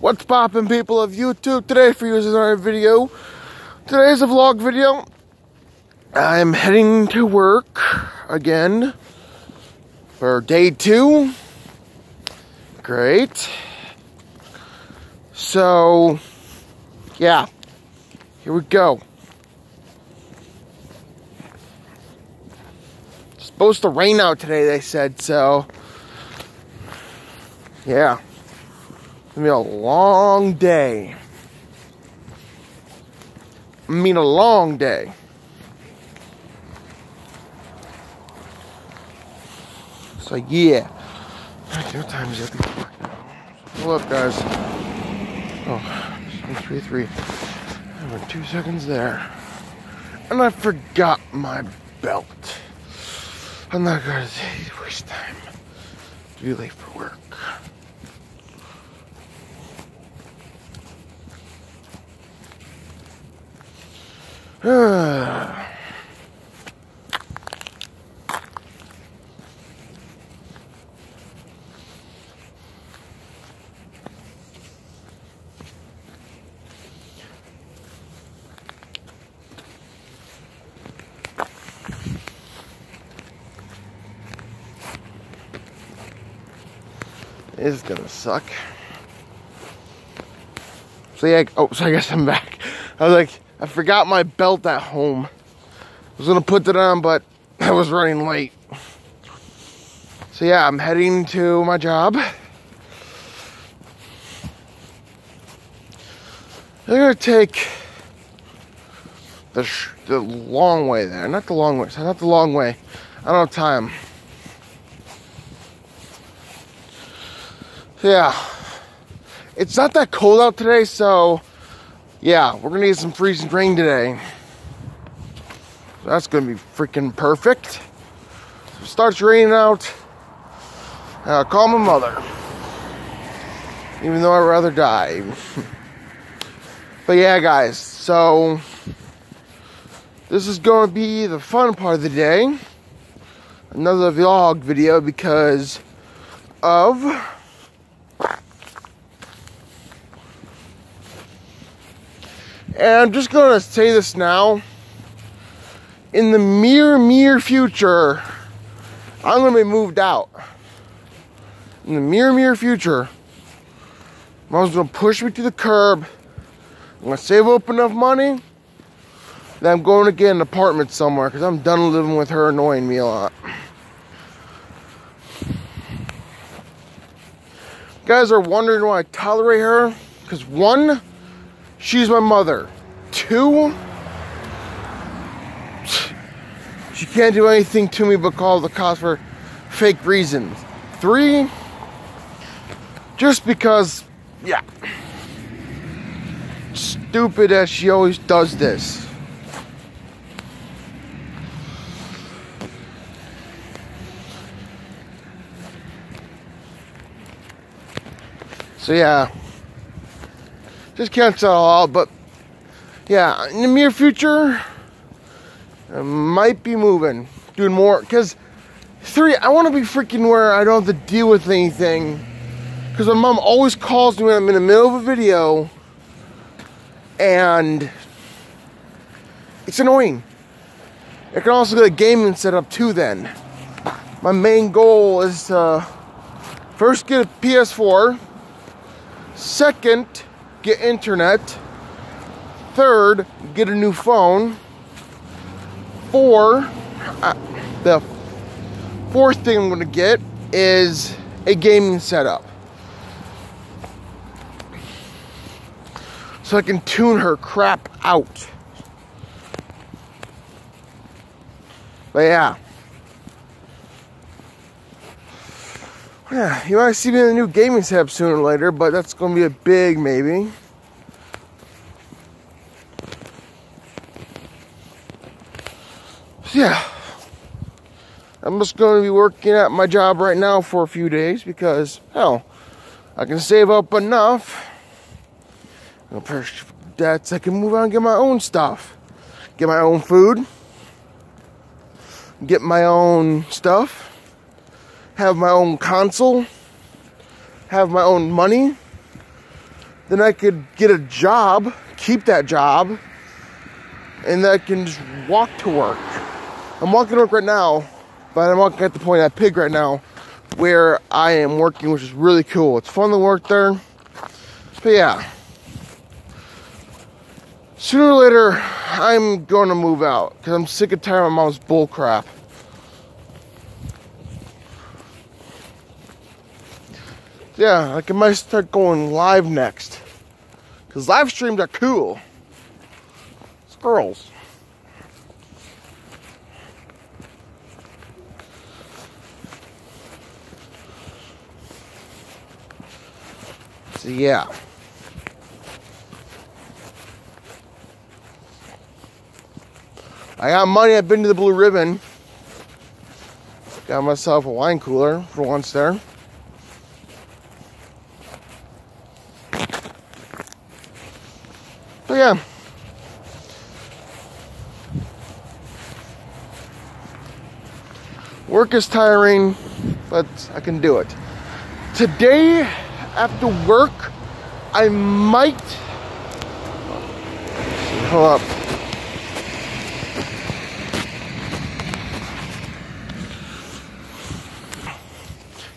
What's poppin' people of YouTube today for you is another video. Today's a vlog video. I'm heading to work again for day two. Great. So, yeah, here we go. It's supposed to rain out today, they said, so yeah. It's gonna be a long day. I mean, a long day. So, yeah. What time is it? Hold up, guys. Oh, three, three. I went two seconds there. And I forgot my belt. I'm not gonna waste time be late for work. is gonna suck. So yeah, oh, so I guess I'm back. I was like, I forgot my belt at home. I was gonna put that on, but I was running late. So yeah, I'm heading to my job. I'm gonna take the the long way there, not the long way. So not the long way. I don't have time. Yeah, it's not that cold out today, so yeah, we're gonna get some freezing rain today. That's gonna be freaking perfect. So it starts raining out. I'll call my mother. Even though I'd rather die. but yeah, guys, so this is gonna be the fun part of the day. Another vlog video because of And I'm just gonna say this now. In the near, near future, I'm gonna be moved out. In the near, near future, mom's gonna push me to the curb. I'm gonna save up enough money. Then I'm going to get an apartment somewhere because I'm done living with her annoying me a lot. You guys are wondering why I tolerate her? Because one, She's my mother. Two, she can't do anything to me but call the cops for fake reasons. Three, just because, yeah. Stupid as she always does this. So yeah. Just cancel all, but yeah, in the near future, I might be moving, doing more. Because three, I want to be freaking where I don't have to deal with anything. Because my mom always calls me when I'm in the middle of a video, and it's annoying. I can also get a gaming setup too. Then, my main goal is to first get a PS4. Second get internet. Third, get a new phone. Four, uh, the fourth thing I'm going to get is a gaming setup. So I can tune her crap out. But yeah. Yeah, you might see me in a new gaming setup sooner or later, but that's going to be a big maybe. yeah, I'm just going to be working at my job right now for a few days because, hell, I can save up enough that I can move on and get my own stuff. Get my own food, get my own stuff have my own console, have my own money, then I could get a job, keep that job, and then I can just walk to work. I'm walking to work right now, but I'm walking at the point at Pig right now where I am working, which is really cool. It's fun to work there. But yeah. Sooner or later, I'm going to move out because I'm sick and tired of my mom's bull Yeah, like I might start going live next. Because live streams are cool. Squirrels. So yeah. I got money. I've been to the Blue Ribbon. Got myself a wine cooler for once there. Yeah. Work is tiring, but I can do it. Today, after work, I might. Hold up.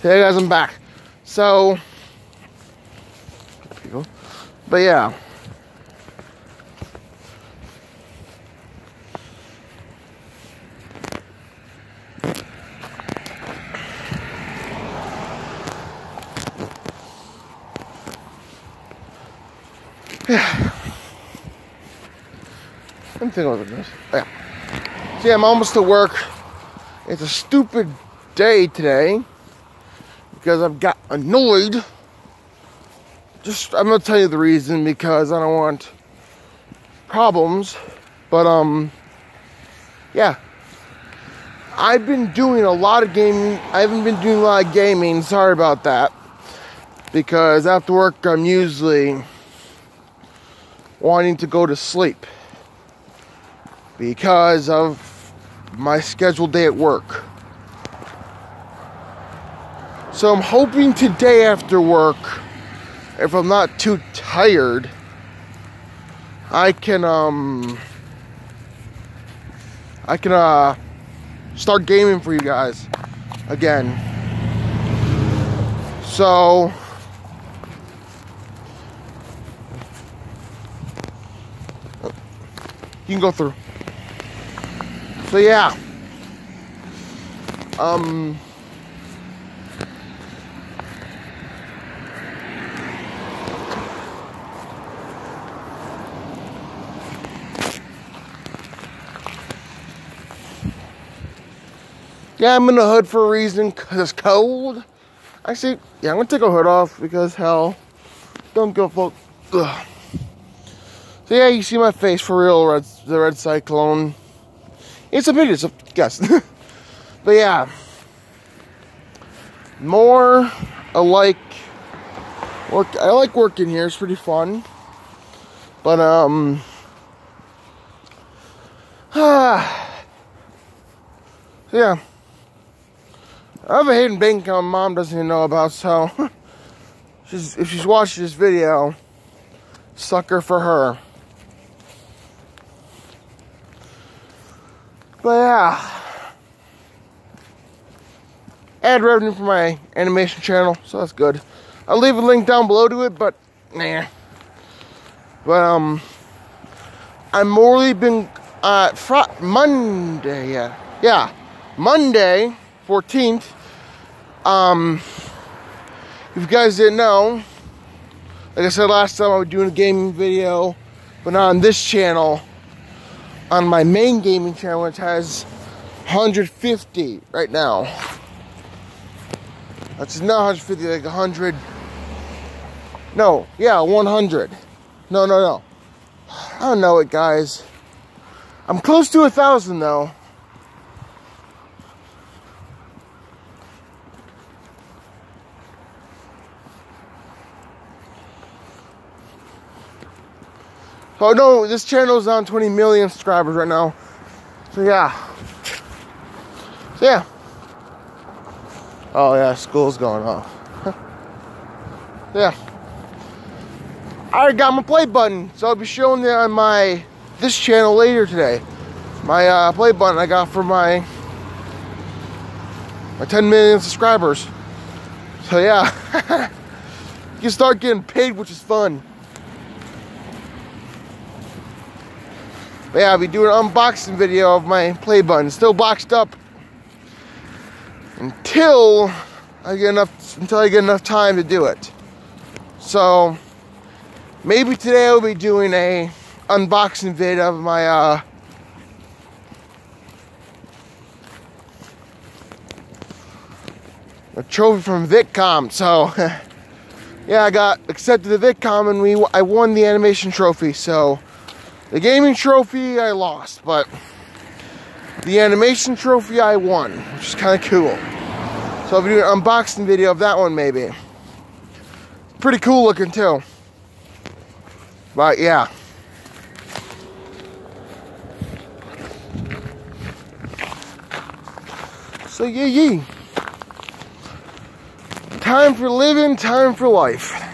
Hey guys, I'm back. So, but yeah. Yeah. I'm thinking about this. Yeah. See, I'm almost to work. It's a stupid day today because I've got annoyed. Just, I'm gonna tell you the reason because I don't want problems. But, um, yeah. I've been doing a lot of gaming. I haven't been doing a lot of gaming. Sorry about that. Because after work, I'm usually wanting to go to sleep because of my scheduled day at work. So I'm hoping today after work, if I'm not too tired, I can um I can uh start gaming for you guys again. So you can go through. So yeah. Um Yeah, I'm in the hood for a reason, because it's cold. Actually, yeah, I'm going to take a hood off because, hell, don't go fuck. Ugh. So, yeah, you see my face for real, red, the red cyclone. It's a video, so guess. but, yeah. More alike. Work, I like working here, it's pretty fun. But, um. Ah. yeah. I have a hidden bank account mom doesn't even know about, so she's, if she's watching this video, sucker for her. But yeah, Add revenue for my animation channel, so that's good. I'll leave a link down below to it, but nah. But um, I'm morally been uh fr- Monday, yeah, yeah, Monday, 14th. Um, if you guys didn't know, like I said last time, I was doing a gaming video, but not on this channel. On my main gaming channel, which has 150 right now. That's not 150, like 100. No, yeah, 100. No, no, no. I don't know it, guys. I'm close to a thousand though. Oh no, this channel is on 20 million subscribers right now. So yeah. So yeah. Oh yeah, school's going off. yeah. I got my play button, so I'll be showing that on my this channel later today. My uh, play button I got for my my 10 million subscribers. So yeah, you can start getting paid, which is fun. But yeah, I'll be doing an unboxing video of my play button, still boxed up until I get enough until I get enough time to do it. So maybe today I'll be doing a unboxing video of my uh, a trophy from VidCon. So yeah, I got accepted to VidCon and we I won the animation trophy. So the gaming trophy I lost, but the animation trophy I won, which is kind of cool. So I'll doing an unboxing video of that one maybe. Pretty cool looking too. But yeah. So yeah, yeah. Time for living, time for life.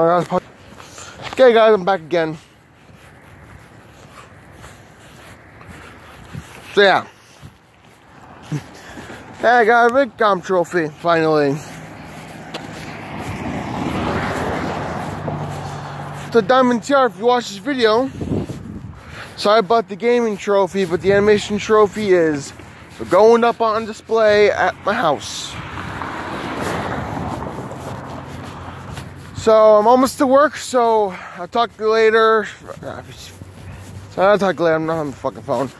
Okay guys, I'm back again. So yeah. hey, I got a VidCon trophy, finally. So Diamond TR, if you watch this video, sorry about the gaming trophy, but the animation trophy is going up on display at my house. So I'm almost to work, so I'll talk to you later. So I'll talk later, I'm not on the fucking phone.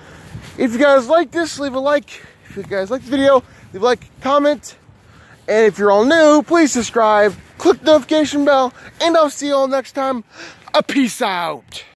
If you guys like this, leave a like. If you guys like the video, leave a like, comment. And if you're all new, please subscribe, click the notification bell, and I'll see you all next time. A peace out.